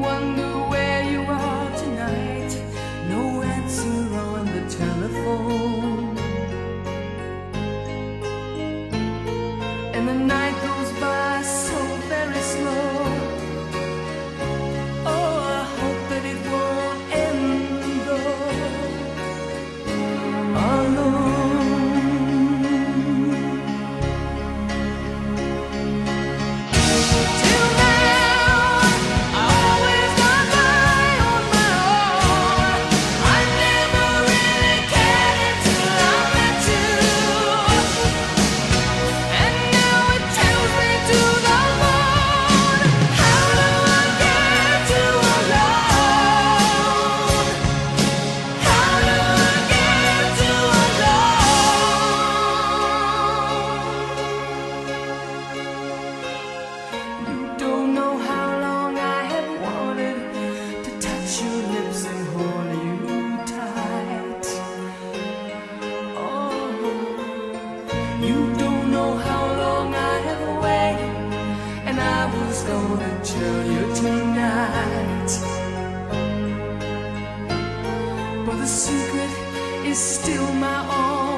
wonder You don't know how long I have waited, and I was gonna tell you tonight. But the secret is still my own.